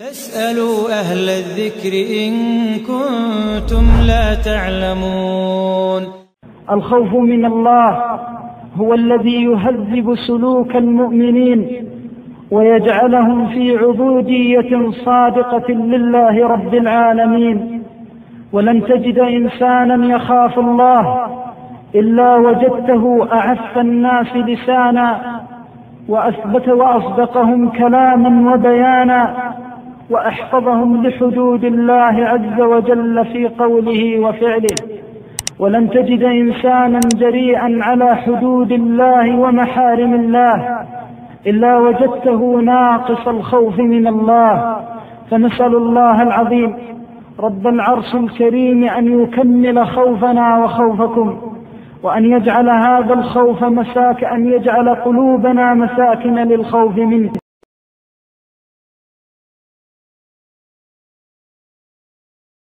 فاسألوا أهل الذكر إن كنتم لا تعلمون. الخوف من الله هو الذي يهذب سلوك المؤمنين ويجعلهم في عبودية صادقة لله رب العالمين. ولن تجد إنسانا يخاف الله إلا وجدته أعف الناس لسانا وأثبت وأصدقهم كلاما وبيانا. وأحفظهم لحدود الله عز وجل في قوله وفعله. ولن تجد إنسانا جريئا على حدود الله ومحارم الله إلا وجدته ناقص الخوف من الله. فنسأل الله العظيم رب العرش الكريم أن يكمل خوفنا وخوفكم وأن يجعل هذا الخوف مساك أن يجعل قلوبنا مساكن للخوف منه.